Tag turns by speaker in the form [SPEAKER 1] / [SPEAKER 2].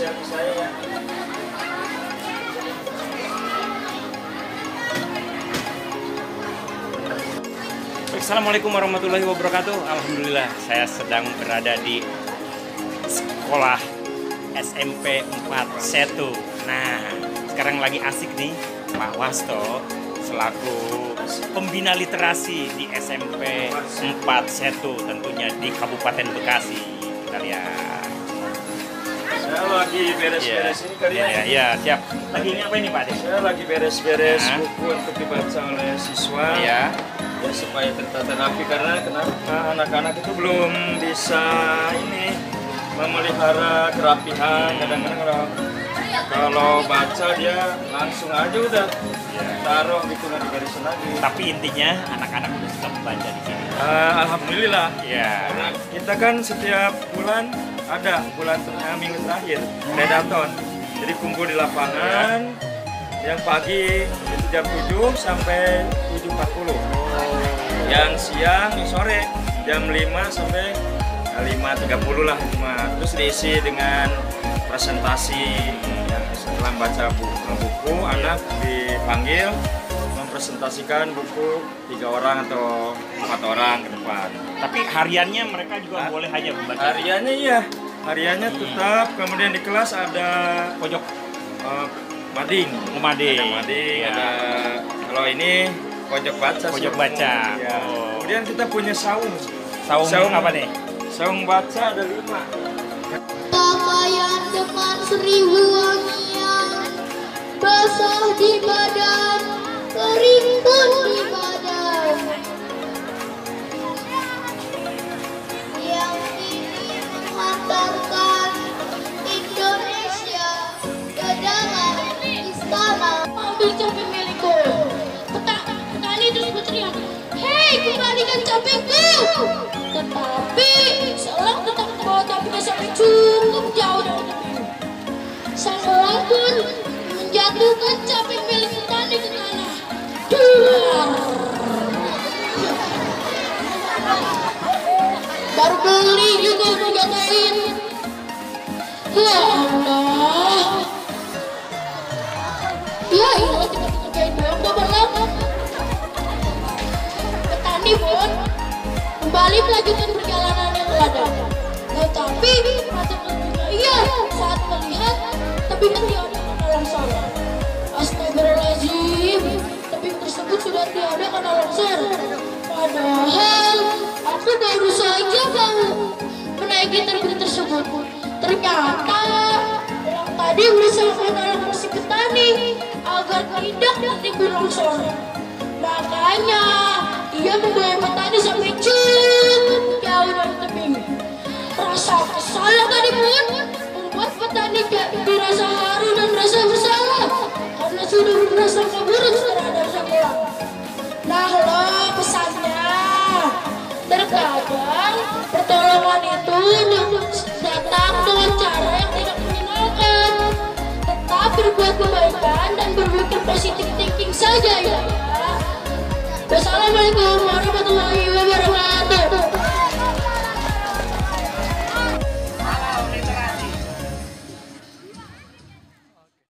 [SPEAKER 1] ya.
[SPEAKER 2] Assalamualaikum warahmatullahi wabarakatuh. Alhamdulillah saya sedang berada di sekolah SMP 41. Nah, sekarang lagi asik nih Pak Wasto selaku pembina literasi di SMP 41 tentunya di Kabupaten Bekasi. Kita lihat.
[SPEAKER 1] Lagi
[SPEAKER 2] Iya,
[SPEAKER 1] beres-beres ini kali
[SPEAKER 2] iya,
[SPEAKER 1] ya.
[SPEAKER 2] iya, iya, siap. Lagi ini apa ini Pak Ade?
[SPEAKER 1] Saya lagi beres-beres
[SPEAKER 2] Nah.
[SPEAKER 1] buku untuk dibaca oleh siswa.
[SPEAKER 2] Iya.
[SPEAKER 1] Ya supaya tertata rapi karena kenapa anak-anak itu belum bisa ini memelihara kerapihan. Kadang-kadang kalau kalau baca dia langsung aja udah taruh gitu nggak digarisin lagi.
[SPEAKER 2] Tapi intinya anak-anak udah suka membaca di sini.
[SPEAKER 1] Eh, Alhamdulillah.
[SPEAKER 2] Iya.
[SPEAKER 1] Karena kita kan setiap bulan ada bulan tengah minggu terakhir redaton. Jadi kumpul di lapangan yang pagi itu jam 7 sampai 7.40. Yang siang, sore jam 5 sampai 5.30 lah cuma terus diisi dengan presentasi yang setelah baca buku, buku anak dipanggil mempresentasikan buku tiga orang atau empat orang ke depan.
[SPEAKER 2] Tapi hariannya mereka juga boleh aja membaca.
[SPEAKER 1] Hariannya iya, hariannya tetap. Kemudian di kelas ada
[SPEAKER 2] Pojok
[SPEAKER 1] eh, mading,
[SPEAKER 2] Mading.
[SPEAKER 1] ada mading,
[SPEAKER 2] Ya.
[SPEAKER 1] ada kalau ini pojok baca.
[SPEAKER 2] Pojok baca.
[SPEAKER 1] Ya.
[SPEAKER 2] Oh.
[SPEAKER 1] Kemudian kita punya saung.
[SPEAKER 2] saung,
[SPEAKER 1] Saung.
[SPEAKER 2] apa nih?
[SPEAKER 1] Saung baca ada lima.
[SPEAKER 3] Pakaian depan seribu wangian Basah di badan Beli juga jatuhin Ya Allah. Ya Allah kita ngerjain doang berlama Petani pun kembali melanjutkan perjalanan yang lada Tetapi rasa tentunya iya saat melihat tebing tiada karena longsor Astagfirullahaladzim Tebing tersebut sudah tiada karena longsor Padahal aku baru saja tersebut Ternyata yang tadi berusaha menolong si petani. Agar tidak tertimbun longsor Makanya dia membawa petani sampai cukup jauh dari tebing. Rasa kesal tadi pun membuat petani jadi merasa haru dan merasa bersalah. Karena sudah merasa positif thinking saja ya. Wassalamualaikum warahmatullahi